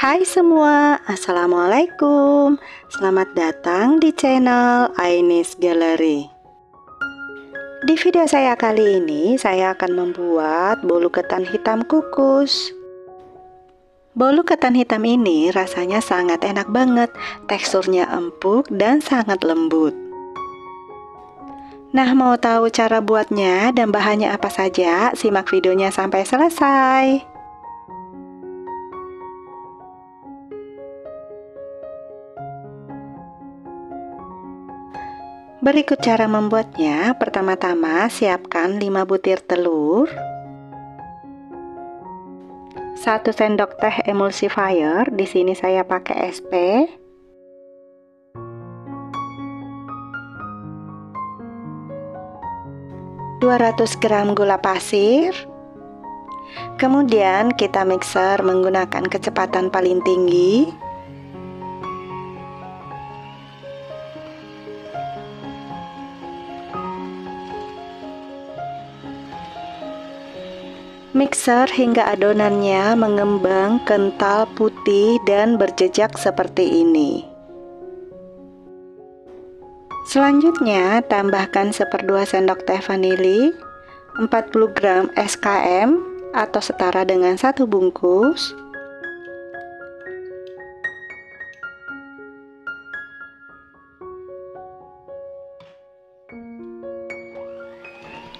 Hai semua, Assalamualaikum Selamat datang di channel Ainis Gallery Di video saya kali ini, saya akan membuat bolu ketan hitam kukus Bolu ketan hitam ini rasanya sangat enak banget Teksturnya empuk dan sangat lembut Nah, mau tahu cara buatnya dan bahannya apa saja? Simak videonya sampai selesai. Berikut cara membuatnya. Pertama-tama, siapkan 5 butir telur. 1 sendok teh emulsifier, di sini saya pakai SP. 200 gram gula pasir Kemudian kita mixer menggunakan kecepatan paling tinggi Mixer hingga adonannya mengembang kental putih dan berjejak seperti ini. Selanjutnya, tambahkan seperdua sendok teh vanili, 40 gram SKM atau setara dengan satu bungkus,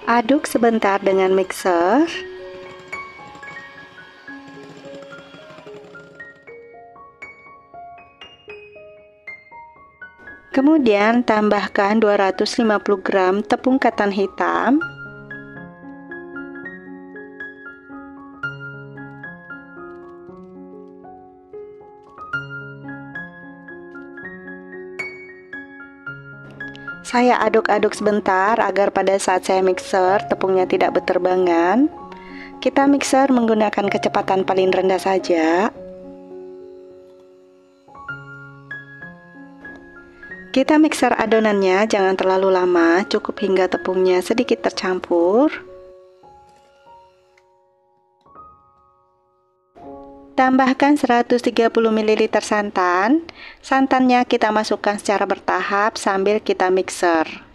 Aduk sebentar dengan mixer. Kemudian tambahkan 250 gram tepung ketan hitam Saya aduk-aduk sebentar agar pada saat saya mixer tepungnya tidak berterbangan. Kita mixer menggunakan kecepatan paling rendah saja. Kita mixer adonannya jangan terlalu lama, cukup hingga tepungnya sedikit tercampur. Tambahkan 130 ml santan. Santannya kita masukkan secara bertahap sambil kita mixer.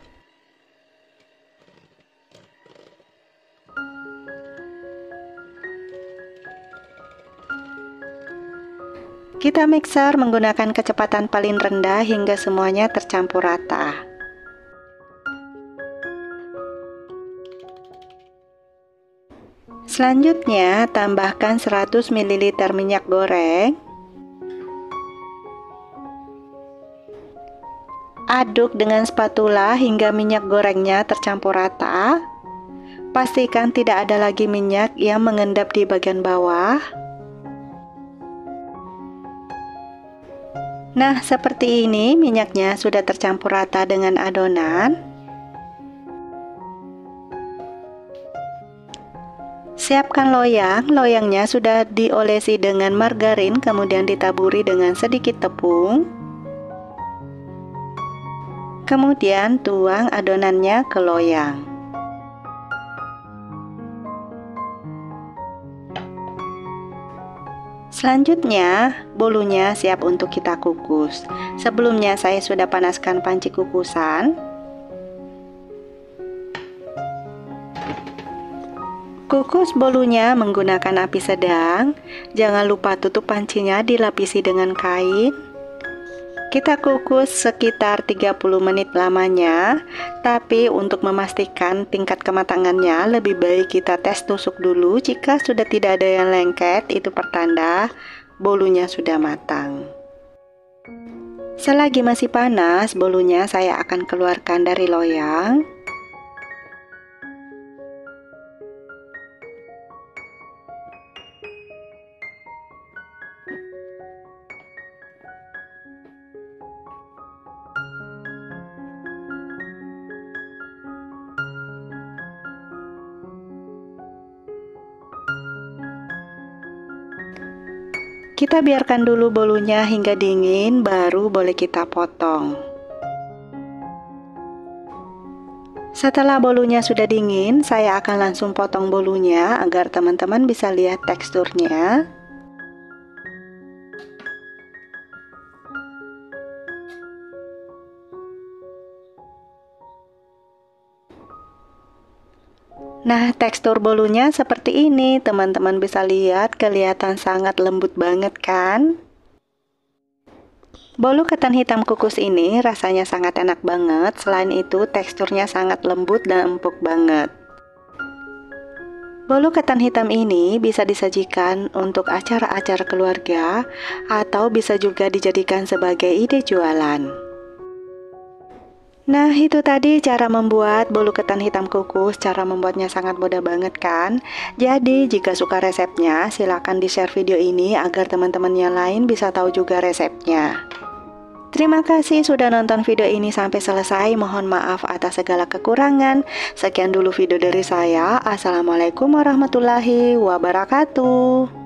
Kita mixer menggunakan kecepatan paling rendah hingga semuanya tercampur rata. Selanjutnya, tambahkan 100 ml minyak goreng. Aduk dengan spatula hingga minyak gorengnya tercampur rata. Pastikan tidak ada lagi minyak yang mengendap di bagian bawah. Nah, seperti ini minyaknya sudah tercampur rata dengan adonan. Siapkan loyang, loyangnya sudah diolesi dengan margarin kemudian ditaburi dengan sedikit tepung. Kemudian tuang adonannya ke loyang. Selanjutnya, bolunya siap untuk kita kukus. Sebelumnya saya sudah panaskan panci kukusan. Kukus bolunya menggunakan api sedang. Jangan lupa tutup pancinya dilapisi dengan kain. Kita kukus sekitar 30 menit lamanya, tapi untuk memastikan tingkat kematangannya lebih baik kita tes tusuk dulu. Jika sudah tidak ada yang lengket, itu pertanda bolunya sudah matang. Selagi masih panas, bolunya saya akan keluarkan dari loyang. Kita biarkan dulu bolunya hingga dingin, baru boleh kita potong. Setelah bolunya sudah dingin, saya akan langsung potong bolunya agar teman-teman bisa lihat teksturnya. Nah, tekstur bolunya seperti ini. Teman-teman bisa lihat, kelihatan sangat lembut banget kan? Bolu ketan hitam kukus ini rasanya sangat enak banget. Selain itu, teksturnya sangat lembut dan empuk banget. Bolu ketan hitam ini bisa disajikan untuk acara-acara keluarga atau bisa juga dijadikan sebagai ide jualan. Nah itu tadi cara membuat bolu ketan hitam kukus. Cara membuatnya sangat mudah banget kan? Jadi jika suka resepnya silahkan di share video ini Agar teman-teman yang lain bisa tahu juga resepnya. Terima kasih sudah nonton video ini sampai selesai. Mohon maaf atas segala kekurangan. Sekian dulu video dari saya. Assalamualaikum warahmatullahi wabarakatuh